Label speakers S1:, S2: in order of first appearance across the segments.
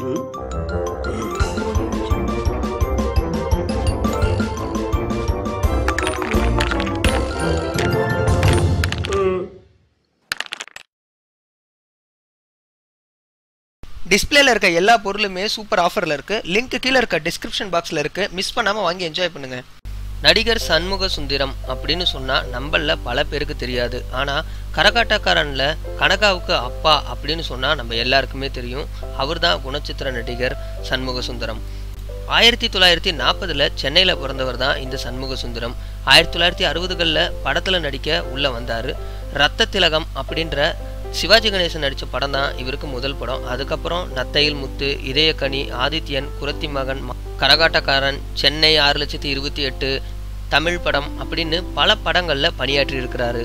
S1: டிஸ்பிளேல இருக்க எல்லா பொருளுமே சூப்பர் ஆஃபர்ல இருக்கு. லிங்க் கீழே இருக்க டிஸ்கிரிப்ஷன் பாக்ஸ்ல இருக்கு. மிஸ் பண்ணாம வாங்கி என்ஜாய் பண்ணுங்க. நடிகர் சண்முக சுந்தரம் அப்படின்னு சொன்னா நம்மள பல பேருக்கு தெரியாது. ஆனா கரகாட்டக்காரன்ல கனகாவுக்கு அப்பா அப்படின்னு சொன்னா நம்ம எல்லாருக்குமே தெரியும். அவர்தான் குணச்சித்திர நடிகர் சண்முக சுந்தரம். ஆயிரத்தி தொள்ளாயிரத்தி நாற்பதுல சென்னையில் பிறந்தவர் தான் இந்த சண்முக சுந்தரம். ஆயிரத்தி தொள்ளாயிரத்தி அறுபதுகளில் படத்தில் நடிக்க உள்ளே வந்தார். ரத்த திலகம் அப்படின்ற சிவாஜி கணேசன் நடித்த படம் தான் இவருக்கு முதல் படம். அதுக்கப்புறம் நத்தையில் முத்து இதயக்கனி ஆதித்யன் குரத்தி மகன் கரகாட்டக்காரன் சென்னை ஆறு லட்சத்தி இருபத்தி எட்டு தமிழ் படம் அப்படின்னு பல படங்களில் பணியாற்றி இருக்கிறாரு.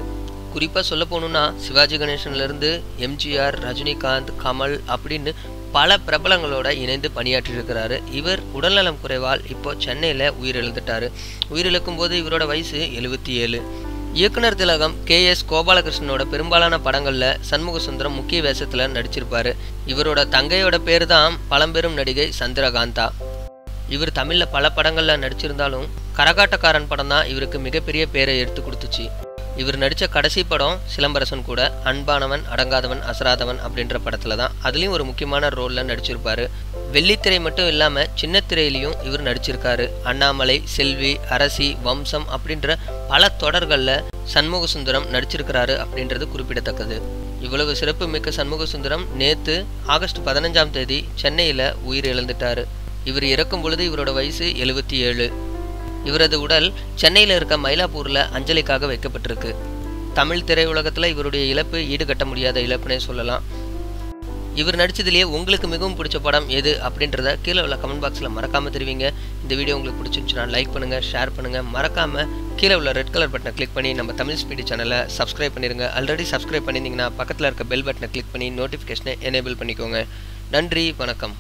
S1: குறிப்பாக சொல்ல போகணுன்னா சிவாஜி கணேசன்லேருந்து எம்ஜிஆர் ரஜினிகாந்த் கமல் அப்படின்னு பல பிரபலங்களோட இணைந்து பணியாற்றியிருக்கிறாரு இவர் உடல்நலம் குறைவால் இப்போ சென்னையில் உயிரிழந்துட்டார். உயிரிழக்கும் போது இவரோட வயசு எழுபத்தி ஏழு. இயக்குனர் திலகம் கே எஸ் கோபாலகிருஷ்ணனோட பெரும்பாலான படங்களில் சண்முக சுந்தரம் முக்கிய வேஷத்தில் நடிச்சிருப்பாரு. இவரோட தங்கையோட பேர் தான் பழம்பெரும் நடிகை சந்திரகாந்தா. இவர் தமிழில் பல படங்களில் நடிச்சிருந்தாலும் கரகாட்டக்காரன் படம் தான் இவருக்கு மிகப்பெரிய பேரை எடுத்து கொடுத்துச்சு. இவர் நடித்த கடைசி படம் சிலம்பரசன் கூட அன்பானவன் அடங்காதவன் அசராதவன் அப்படின்ற படத்தில் தான் அதுலேயும் ஒரு முக்கியமான ரோலில் நடிச்சிருப்பார். வெள்ளித்திரை மட்டும் இல்லாமல் சின்ன திரையிலையும் இவர் நடிச்சிருக்காரு. அண்ணாமலை செல்வி அரசி வம்சம் அப்படின்ற பல தொடர்களில் சண்முக சுந்தரம் நடிச்சிருக்கிறாரு அப்படின்றது குறிப்பிடத்தக்கது. இவ்வளவு சிறப்பு மிக்க சண்முக சுந்தரம் நேற்று ஆகஸ்ட் பதினஞ்சாம் தேதி சென்னையில் உயிர் இழந்துட்டாரு. இவர் இறக்கும் பொழுது இவரோட வயசு எழுபத்தி ஏழு. இவரது உடல் சென்னையில் இருக்க மயிலாப்பூரில் அஞ்சலிக்காக வைக்கப்பட்டிருக்கு. தமிழ் திரையுலகத்தில் இவருடைய இழப்பு ஈடுகட்ட முடியாத இழப்புனே சொல்லலாம். இவர் நடித்ததுலேயே உங்களுக்கு மிகவும் பிடிச்ச படம் எது அப்படின்றத கீழே உள்ள கமெண்ட் பாக்ஸில் மறக்காமல் தெரிவிங்க. இந்த வீடியோ உங்களுக்கு பிடிச்சிருந்துச்சுன்னா லைக் பண்ணுங்கள் ஷேர் பண்ணுங்கள் மறக்காமல் கீழே உள்ள ரெட் கலர் பட்டனை கிளிக் பண்ணி நம்ம தமிழ் ஸ்பீடு சேனலை சப்ஸ்கிரைப் பண்ணிடுங்க ஆல்ரெடி சப்ஸ்கிரைப் பண்ணியிருந்தீங்கன்னா பக்கத்தில் இருக்க பெல் பட்டனை கிளிக் பண்ணி நோட்டிஃபிகேஷனை எனேபிள் பண்ணிக்கோங்க. நன்றி வணக்கம்.